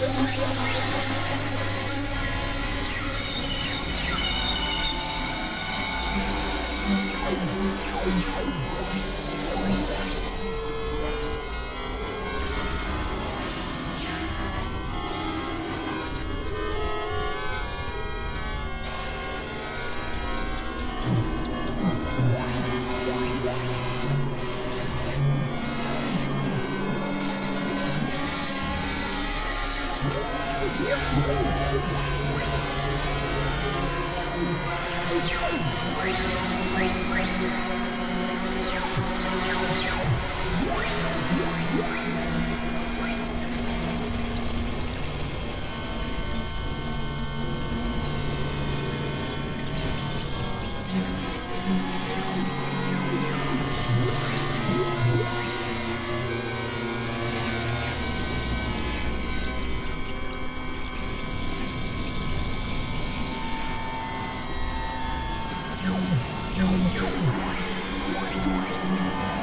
I'm sorry. Yeah. 怖い怖い怖い。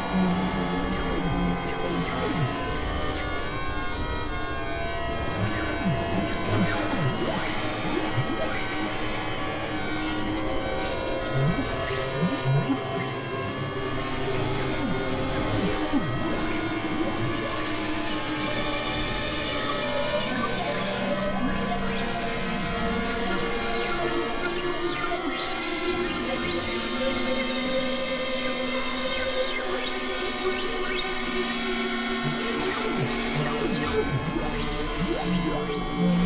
Yeah.